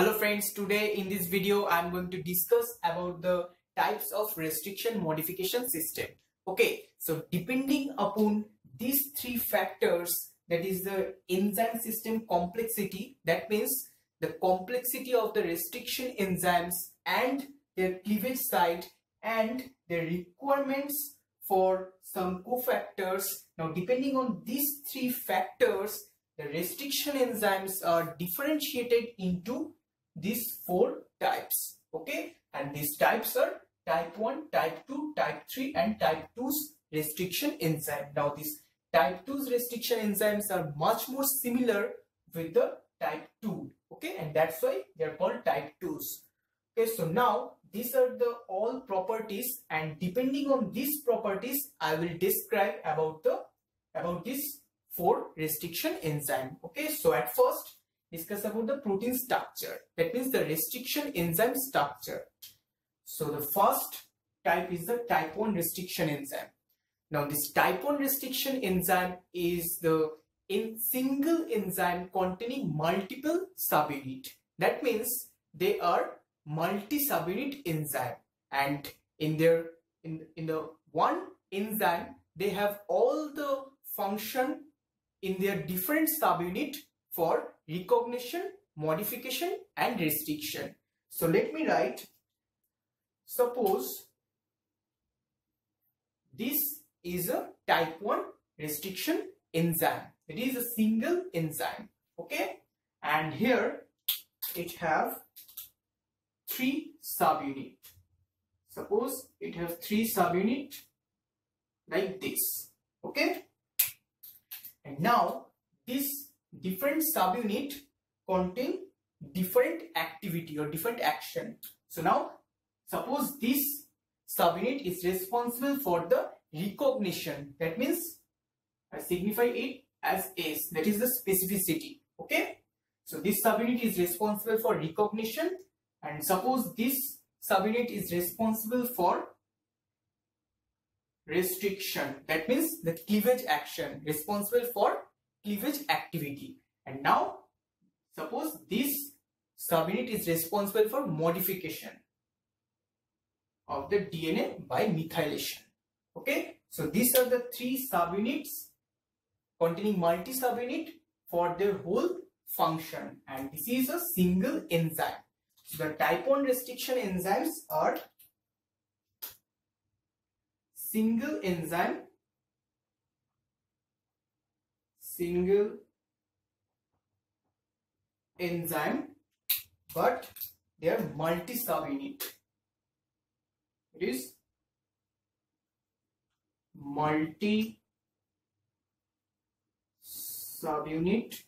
Hello friends, today in this video I am going to discuss about the types of restriction modification system. Okay, so depending upon these three factors that is the enzyme system complexity that means the complexity of the restriction enzymes and their cleavage site and their requirements for some cofactors. Now depending on these three factors the restriction enzymes are differentiated into these four types okay? And these types are type 1 type 2 type 3 and type 2's restriction enzyme. Now these type 2's restriction enzymes are much more similar with the type 2 okay? And that's why they are called type 2's okay so now these are the all properties and depending on these properties i will describe about the about this four restriction enzyme okay? So at first discuss about the protein structure. That means the restriction enzyme structure. So the first type is the type 1 restriction enzyme. Now this type 1 restriction enzyme is the in single enzyme containing multiple subunit. That means they are multi-subunit enzyme and in their in, in the one enzyme they have all the function in their different subunit for recognition, modification and restriction. So let me write, suppose this is a type 1 restriction enzyme. It is a single enzyme. Okay. And here it have three subunit. Suppose it has three subunit like this. Okay. And now this different subunit contain different activity or different action. So now suppose this subunit is responsible for the recognition. That means I signify it as S. That is the specificity. Okay. So this subunit is responsible for recognition and suppose this subunit is responsible for restriction. That means the cleavage action responsible for cleavage activity. And now suppose this subunit is responsible for modification of the DNA by methylation. Okay, so these are the three subunits containing multi-subunit for their whole function and this is a single enzyme. So the type 1 restriction enzymes are single enzyme single enzyme but they are multi subunit it is multi subunit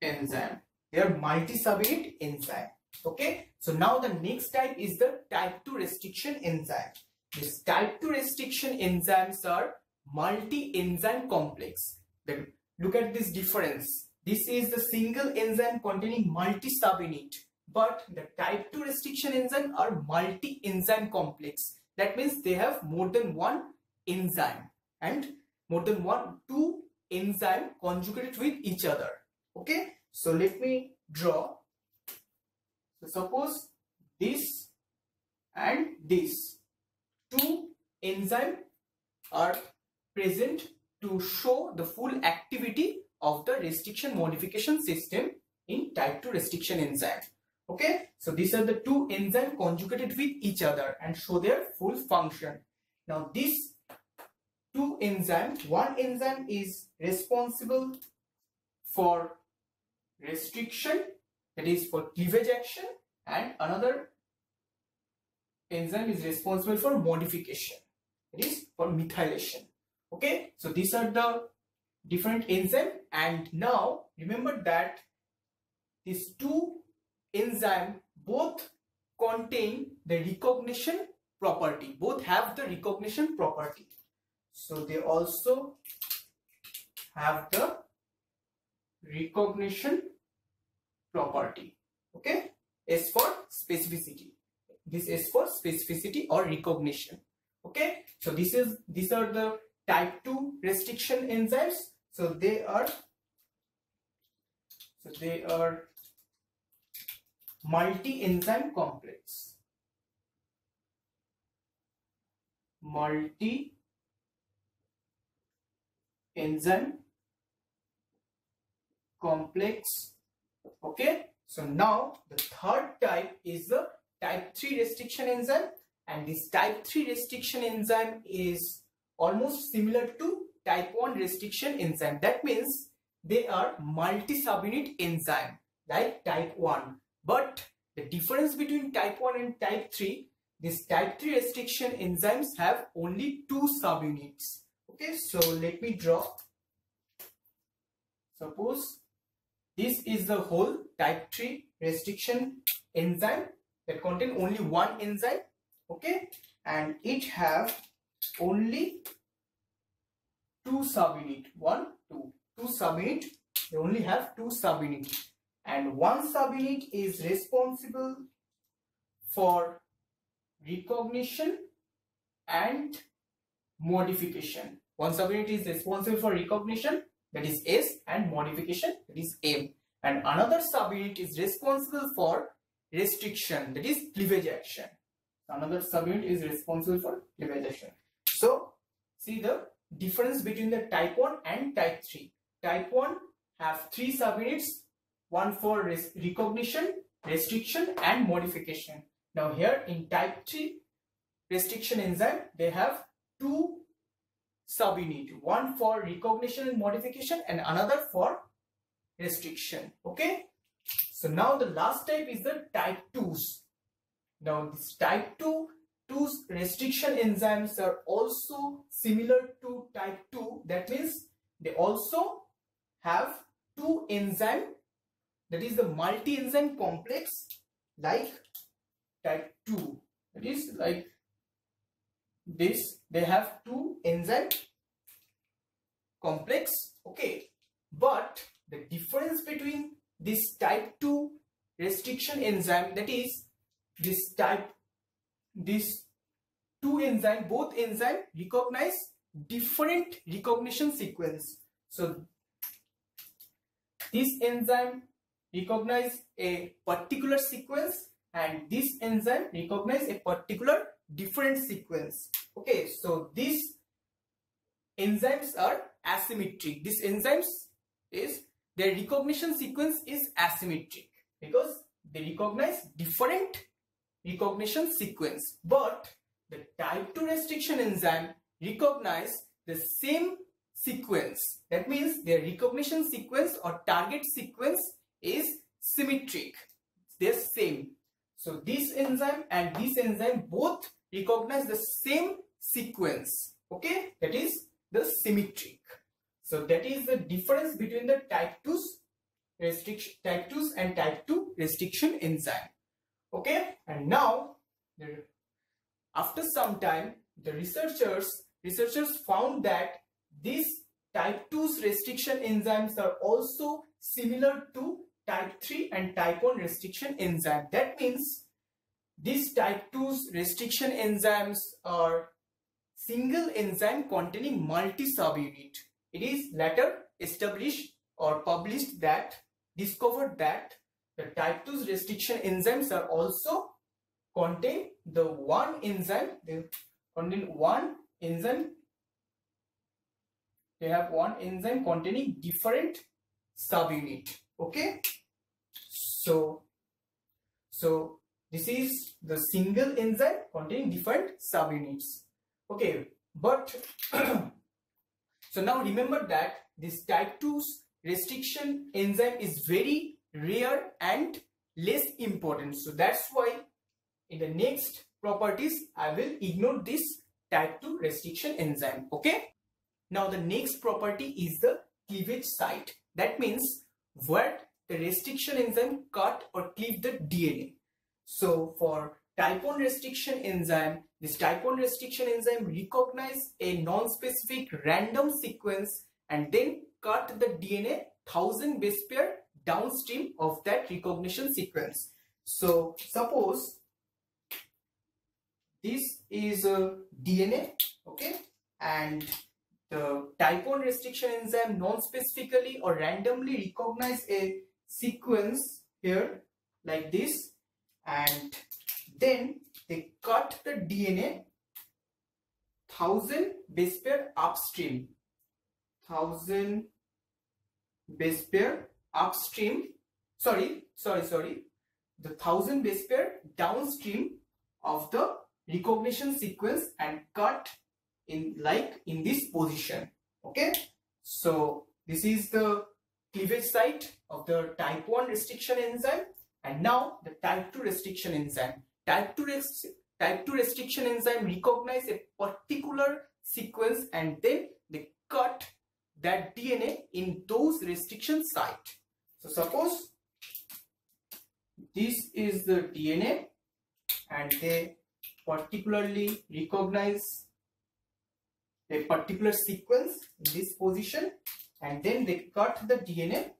enzyme. They are multi subunit enzyme. Okay? So now the next type is the type 2 restriction enzyme. This type 2 restriction enzymes are multi-enzyme complex. Then look at this difference. This is the single enzyme containing multi-subunit. But the type 2 restriction enzyme are multi-enzyme complex. That means they have more than one enzyme and more than one, two enzyme conjugated with each other. Okay. So let me draw. So suppose this and this two enzyme are present to show the full activity of the restriction modification system in type 2 restriction enzyme. Okay, so these are the two enzymes conjugated with each other and show their full function. Now these two enzymes, one enzyme is responsible for restriction that is for cleavage action and another enzyme is responsible for modification it is for methylation okay so these are the different enzyme and now remember that these two enzyme both contain the recognition property both have the recognition property. So they also have the recognition property. Okay s for specificity. This is for specificity or recognition. Okay so this is these are the type 2 restriction enzymes. So they are so they are multi-enzyme complex. Multi enzyme complex. Okay so now the third type is the type 3 restriction enzyme. And this type 3 restriction enzyme is almost similar to type 1 restriction enzyme. That means they are multi subunit enzyme like type 1 but the difference between type 1 and type 3 this type 3 restriction enzymes have only two subunits. Okay so let me draw. Suppose this is the whole type 3 restriction enzyme that contain only one enzyme. Okay and it have only two subunit one two. Two subunit they only have two subunit. And one subunit is responsible for recognition and modification. One subunit is responsible for recognition that is S and modification that is M. And another subunit is responsible for restriction that is cleavage action. Another subunit is responsible for cleavage action so see the difference between the type 1 and type 3 type 1 have three subunits one for recognition restriction and modification. Now here in type 3 restriction enzyme they have two subunit. One for recognition and modification and another for restriction. Okay? So now the last type is the type 2s now this type 2 2's restriction enzymes are also similar to type 2 that means they also have two enzyme that is the multi-enzyme complex like type 2 that is like this they have two enzyme complex okay? But the difference between this type 2 restriction enzyme that is this type this two enzyme both enzyme recognize different recognition sequence. So this enzyme recognize a particular sequence and this enzyme recognize a particular different sequence. Okay so these enzymes are asymmetric. These enzymes is their recognition sequence is asymmetric because they recognize different recognition sequence but the type 2 restriction enzyme recognize the same sequence. That means their recognition sequence or target sequence is symmetric. They're same. So this enzyme and this enzyme both recognize the same sequence. Okay? That is the symmetric. So that is the difference between the type 2's restriction type 2's and type 2 restriction enzyme okay and now after some time the researchers researchers found that these type 2's restriction enzymes are also similar to type 3 and type 1 restriction enzyme that means these type 2's restriction enzymes are single enzyme containing multi-subunit. It is later established or published that discovered that the type 2 restriction enzymes are also contain the one enzyme they contain one enzyme they have one enzyme containing different subunit okay so so this is the single enzyme containing different subunits. Okay, but so now remember that this type 2 restriction enzyme is very rare and less important. So that's why in the next properties I will ignore this type 2 restriction enzyme. Okay. Now the next property is the cleavage site. That means where the restriction enzyme cut or cleave the DNA. So for type 1 restriction enzyme, this type 1 restriction enzyme recognize a non-specific random sequence and then cut the DNA 1000 base pair downstream of that recognition sequence. So suppose this is a DNA, okay, and the type 1 restriction enzyme non-specifically or randomly recognize a sequence here like this and then they cut the DNA thousand base pair upstream thousand base pair upstream sorry sorry sorry the thousand base pair downstream of the recognition sequence and cut in like in this position okay? So this is the cleavage site of the type 1 restriction enzyme and now the type 2 restriction enzyme. Type 2 res type 2 restriction enzyme recognize a particular sequence and then they cut that DNA in those restriction site so suppose this is the DNA and they particularly recognize a particular sequence in this position and then they cut the DNA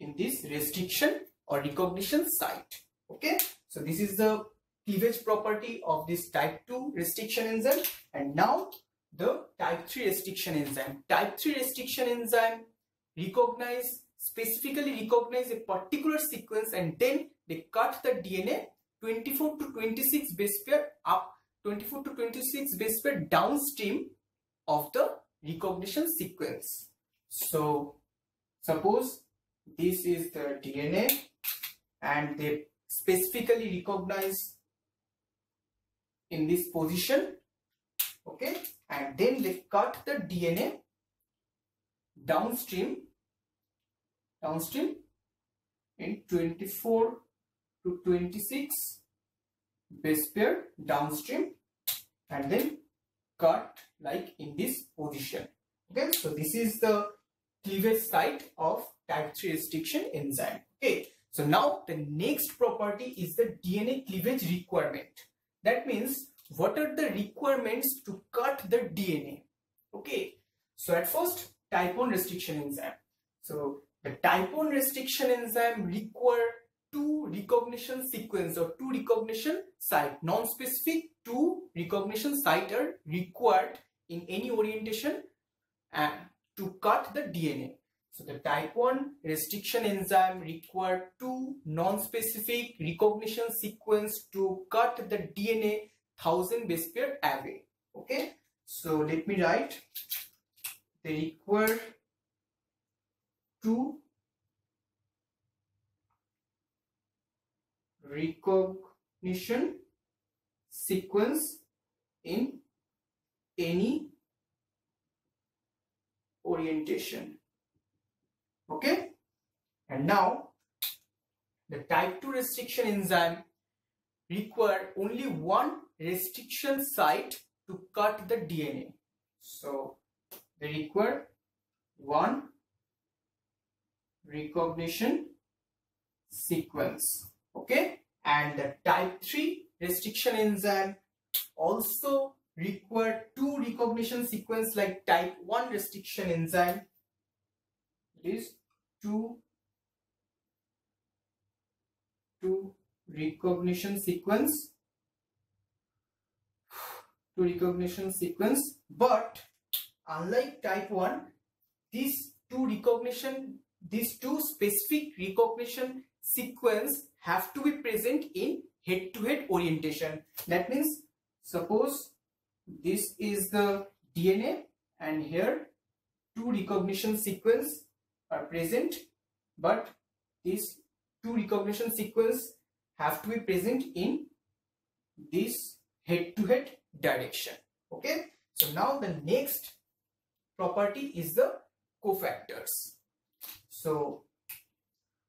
in this restriction or recognition site. Okay, so this is the cleavage property of this type 2 restriction enzyme and now the type 3 restriction enzyme. Type 3 restriction enzyme recognize specifically recognize a particular sequence and then they cut the DNA 24 to 26 base pair up 24 to 26 base pair downstream of the recognition sequence. So suppose this is the DNA and they specifically recognize in this position okay and then they cut the DNA downstream downstream in 24 to 26 base pair downstream and then cut like in this position. Okay so this is the cleavage site of type 3 restriction enzyme. Okay so now the next property is the dna cleavage requirement. That means what are the requirements to cut the dna okay so at first type 1 restriction enzyme. So the type 1 restriction enzyme require two recognition sequence or two recognition site. Non-specific two recognition site are required in any orientation and to cut the DNA. So the type 1 restriction enzyme require two non-specific recognition sequence to cut the DNA 1000 base pair away. Okay. So let me write. They require two recognition sequence in any orientation. Okay? And now the type 2 restriction enzyme require only one restriction site to cut the DNA so they require one recognition sequence okay? And the type 3 restriction enzyme also require two recognition sequence like type 1 restriction enzyme. It is two two recognition sequence. Two recognition sequence but unlike type 1 these two recognition these two specific recognition sequence have to be present in head-to-head -head orientation. That means suppose this is the DNA and here two recognition sequence are present but these two recognition sequence have to be present in this head-to-head -head direction. Okay. So now the next property is the cofactors. So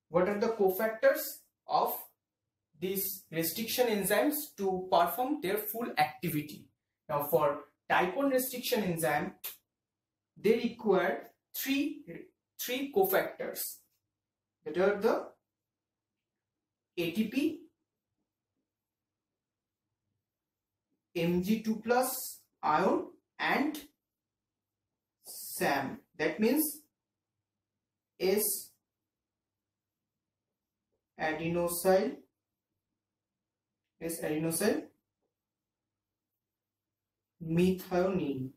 what are the cofactors? of these restriction enzymes to perform their full activity. Now for type 1 restriction enzyme, they require three, three cofactors that are the ATP, Mg2 plus ion and SAM. That means S adenosyl S adenosyl methionine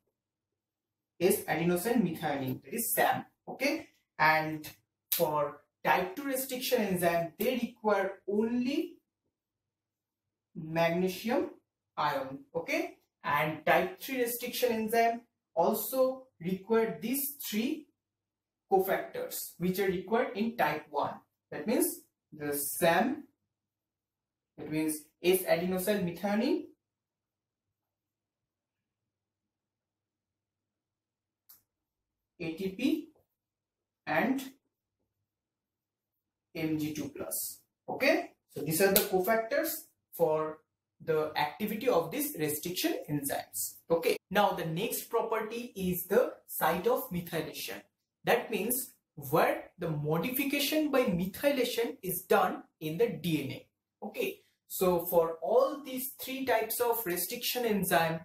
S adenosyl methionine that is SAM okay? And for type 2 restriction enzyme they require only magnesium ion okay? And type 3 restriction enzyme also require these three cofactors which are required in type 1 that means the SAM that means S adenosyl methionine ATP and Mg2 plus. Okay, so these are the cofactors for the activity of these restriction enzymes. Okay, now the next property is the site of methylation. That means where the modification by methylation is done in the DNA. Okay, so for all these three types of restriction enzyme,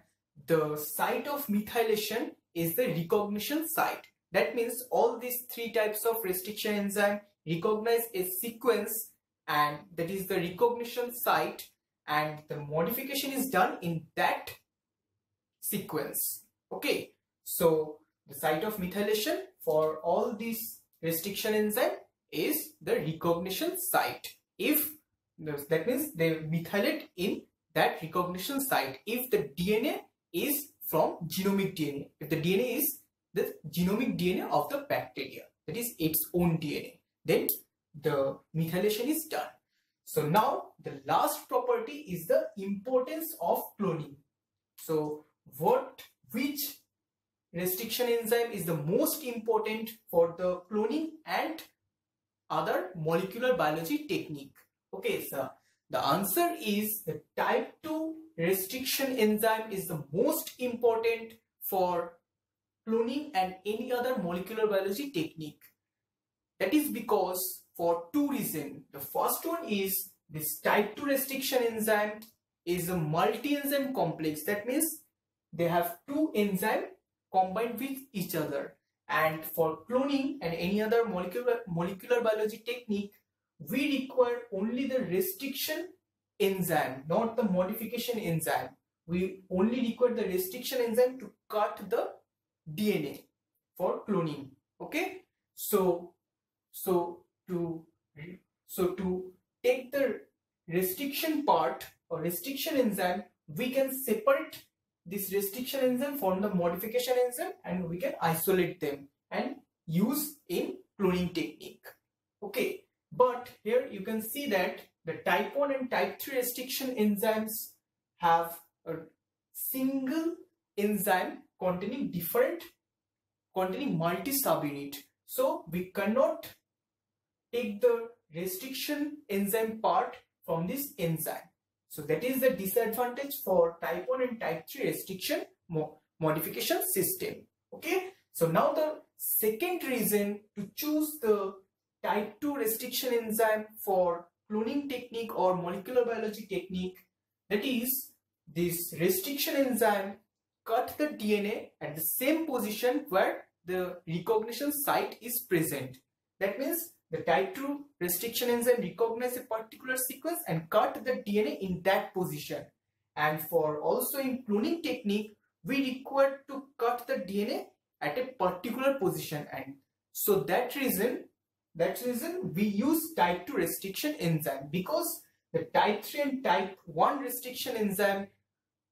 the site of methylation is the recognition site. That means all these three types of restriction enzyme recognize a sequence and that is the recognition site and the modification is done in that sequence. Okay, so the site of methylation for all these restriction enzyme is the recognition site. If that means they methylate in that recognition site if the DNA is from genomic DNA. If the DNA is the genomic DNA of the bacteria, that is its own DNA, then the methylation is done. So now the last property is the importance of cloning. So what, which restriction enzyme is the most important for the cloning and other molecular biology technique? Okay, so the answer is the type 2 restriction enzyme is the most important for cloning and any other molecular biology technique. That is because for two reasons. The first one is this type 2 restriction enzyme is a multi-enzyme complex. That means they have two enzymes combined with each other. And for cloning and any other molecular, molecular biology technique, we require only the restriction enzyme, not the modification enzyme. We only require the restriction enzyme to cut the DNA for cloning. Okay. So, so to, so to take the restriction part or restriction enzyme, we can separate this restriction enzyme from the modification enzyme and we can isolate them and use in cloning technique. Okay. But here you can see that the type 1 and type 3 restriction enzymes have a single enzyme containing different containing multi subunit. So we cannot take the restriction enzyme part from this enzyme. So that is the disadvantage for type 1 and type 3 restriction mo modification system. Okay. So now the second reason to choose the type 2 restriction enzyme for cloning technique or molecular biology technique that is this restriction enzyme cut the DNA at the same position where the recognition site is present. That means the type 2 restriction enzyme recognize a particular sequence and cut the DNA in that position. And for also in cloning technique, we require to cut the DNA at a particular position. And so that reason, that reason we use type 2 restriction enzyme because the type 3 and type 1 restriction enzyme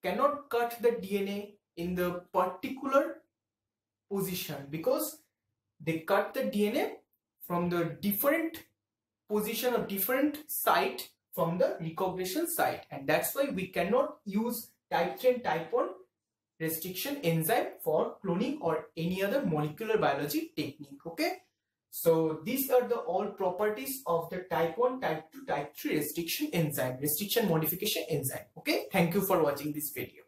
cannot cut the DNA in the particular position because they cut the DNA from the different position or different site from the recognition site. And that's why we cannot use type 3 and type 1 restriction enzyme for cloning or any other molecular biology technique okay? So these are the all properties of the type 1 type 2 type 3 restriction enzyme restriction modification enzyme okay? Thank you for watching this video